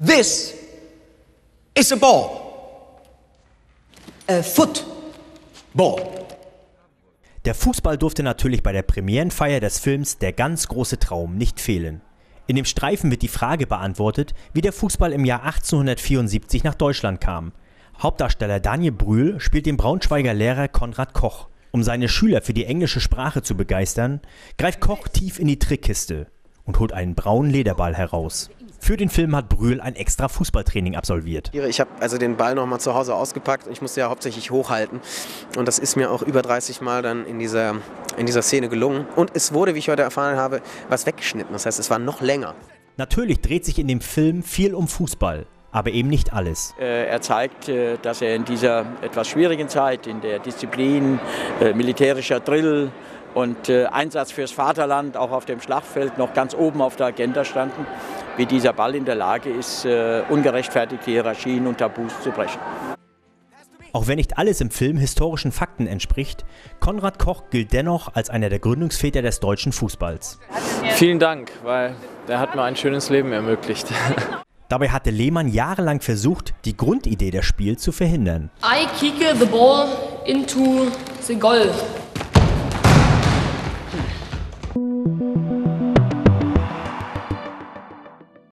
This is a ball. A football. Der Fußball durfte natürlich bei der Premierenfeier des Films Der ganz große Traum nicht fehlen. In dem Streifen wird die Frage beantwortet, wie der Fußball im Jahr 1874 nach Deutschland kam. Hauptdarsteller Daniel Brühl spielt den Braunschweiger Lehrer Konrad Koch. Um seine Schüler für die englische Sprache zu begeistern, greift Koch tief in die Trickkiste und holt einen braunen Lederball heraus. Für den Film hat Brühl ein extra Fußballtraining absolviert. Ich habe also den Ball nochmal zu Hause ausgepackt. Ich musste ja hauptsächlich hochhalten. Und das ist mir auch über 30 Mal dann in dieser, in dieser Szene gelungen. Und es wurde, wie ich heute erfahren habe, was weggeschnitten. Das heißt, es war noch länger. Natürlich dreht sich in dem Film viel um Fußball. Aber eben nicht alles. Er zeigt, äh, dass er in dieser etwas schwierigen Zeit, in der Disziplin, äh, militärischer Drill, und äh, Einsatz fürs Vaterland auch auf dem Schlachtfeld noch ganz oben auf der Agenda standen, wie dieser Ball in der Lage ist, äh, ungerechtfertigte Hierarchien und Tabus zu brechen. Auch wenn nicht alles im Film historischen Fakten entspricht, Konrad Koch gilt dennoch als einer der Gründungsväter des deutschen Fußballs. Vielen Dank, weil er hat mir ein schönes Leben ermöglicht. Dabei hatte Lehmann jahrelang versucht, die Grundidee des Spiels zu verhindern. I kick the ball into the goal.